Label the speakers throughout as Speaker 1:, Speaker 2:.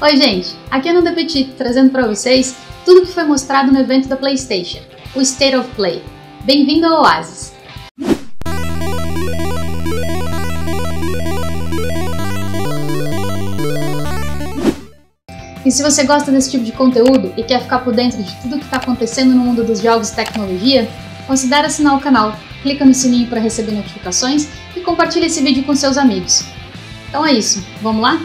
Speaker 1: Oi, gente! Aqui é Nanda Petit, trazendo para vocês tudo que foi mostrado no evento da PlayStation, o State of Play. Bem-vindo ao Oasis! E se você gosta desse tipo de conteúdo e quer ficar por dentro de tudo que está acontecendo no mundo dos jogos e tecnologia, considere assinar o canal, clica no sininho para receber notificações e compartilhe esse vídeo com seus amigos. Então é isso, vamos lá?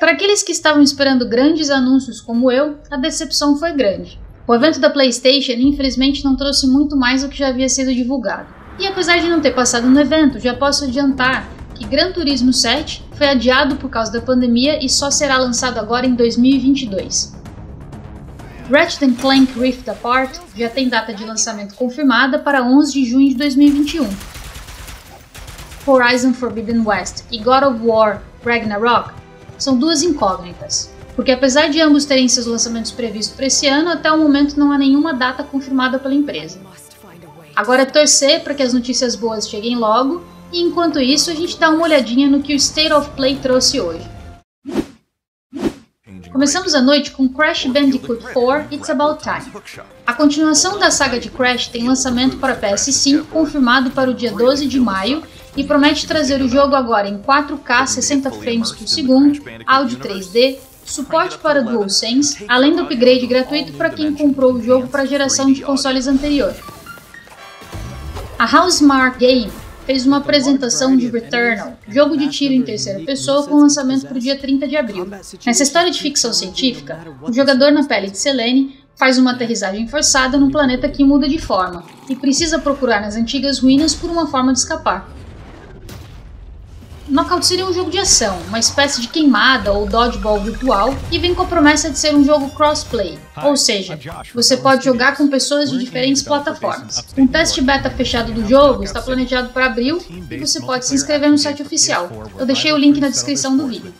Speaker 1: Para aqueles que estavam esperando grandes anúncios como eu, a decepção foi grande. O evento da PlayStation infelizmente não trouxe muito mais do que já havia sido divulgado. E apesar de não ter passado no evento, já posso adiantar que Gran Turismo 7 foi adiado por causa da pandemia e só será lançado agora em 2022. Ratchet Clank Rift Apart já tem data de lançamento confirmada para 11 de junho de 2021. Horizon Forbidden West e God of War Ragnarok são duas incógnitas, porque apesar de ambos terem seus lançamentos previstos para esse ano, até o momento não há nenhuma data confirmada pela empresa. Agora é torcer para que as notícias boas cheguem logo, e enquanto isso a gente dá uma olhadinha no que o State of Play trouxe hoje. Começamos a noite com Crash Bandicoot 4 It's About Time. A continuação da saga de Crash tem lançamento para PS5 confirmado para o dia 12 de maio e promete trazer o jogo agora em 4K 60 frames por segundo, áudio 3D, suporte para DualSense, além do upgrade gratuito para quem comprou o jogo para a geração de consoles anterior. A Housemark Game fez uma apresentação de Returnal, jogo de tiro em terceira pessoa com lançamento para o dia 30 de abril. Nessa história de ficção científica, o jogador na pele de Selene faz uma aterrissagem forçada num planeta que muda de forma e precisa procurar nas antigas ruínas por uma forma de escapar. Knockout seria um jogo de ação, uma espécie de queimada ou dodgeball virtual, e vem com a promessa de ser um jogo crossplay, ou seja, você pode jogar com pessoas de diferentes plataformas. Um teste beta fechado do jogo está planejado para abril e você pode se inscrever no site oficial. Eu deixei o link na descrição do vídeo.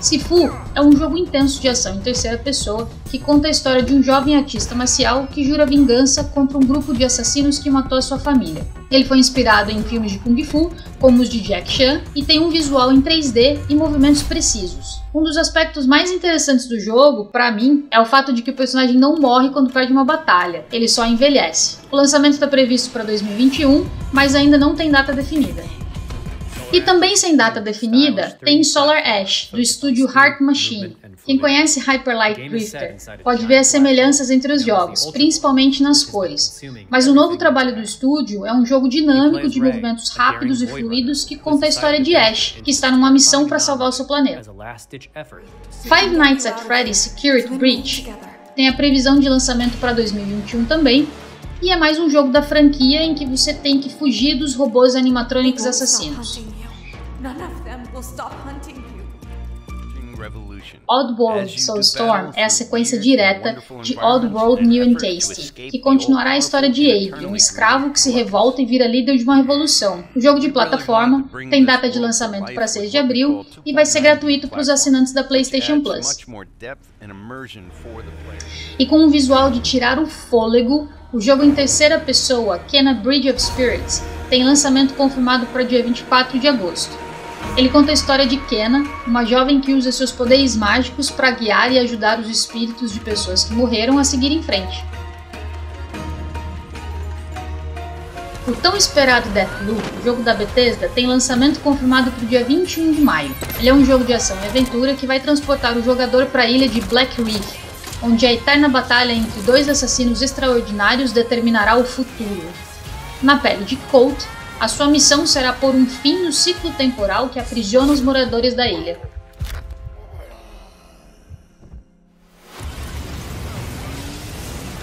Speaker 1: Sifu é um jogo intenso de ação em terceira pessoa que conta a história de um jovem artista marcial que jura vingança contra um grupo de assassinos que matou a sua família. Ele foi inspirado em filmes de Kung Fu, como os de Jack Chan, e tem um visual em 3D e movimentos precisos. Um dos aspectos mais interessantes do jogo, para mim, é o fato de que o personagem não morre quando perde uma batalha, ele só envelhece. O lançamento está previsto para 2021, mas ainda não tem data definida. E também sem data definida, tem Solar Ash, do estúdio Heart Machine. Quem conhece Hyper Light Drifter pode ver as semelhanças entre os jogos, principalmente nas cores. Mas o novo trabalho do estúdio é um jogo dinâmico de movimentos rápidos e fluidos que conta a história de Ash, que está numa missão para salvar o seu planeta. Five Nights at Freddy's Security Breach tem a previsão de lançamento para 2021 também, e é mais um jogo da franquia em que você tem que fugir dos robôs animatronics assassinos. Oddworld Soulstorm é a sequência direta de Oddworld New and Tasty, que continuará a história de Abe, um escravo que se revolta e vira líder de uma revolução. O jogo de plataforma tem data de lançamento para 6 de abril e vai ser gratuito para os assinantes da PlayStation Plus. E com um visual de tirar o fôlego, o jogo em terceira pessoa, Kena Bridge of Spirits, tem lançamento confirmado para dia 24 de agosto. Ele conta a história de Kena, uma jovem que usa seus poderes mágicos para guiar e ajudar os espíritos de pessoas que morreram a seguir em frente. O tão esperado Deathloop, o jogo da Bethesda, tem lançamento confirmado para o dia 21 de maio. Ele é um jogo de ação e aventura que vai transportar o jogador para a ilha de Black Reef, onde a eterna batalha entre dois assassinos extraordinários determinará o futuro. Na pele de Colt, a sua missão será pôr um fim no ciclo temporal que aprisiona os moradores da ilha.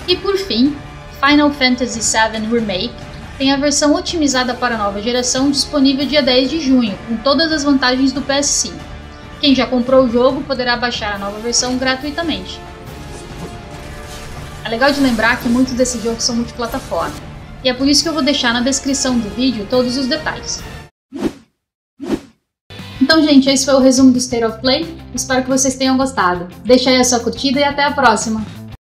Speaker 1: E por fim, Final Fantasy VII Remake tem a versão otimizada para a nova geração disponível dia 10 de junho, com todas as vantagens do PS5. Quem já comprou o jogo poderá baixar a nova versão gratuitamente. É legal de lembrar que muitos desses jogos são multiplataforma, e é por isso que eu vou deixar na descrição do vídeo todos os detalhes. Então, gente, esse foi o resumo do State of Play. Espero que vocês tenham gostado. Deixa aí a sua curtida e até a próxima!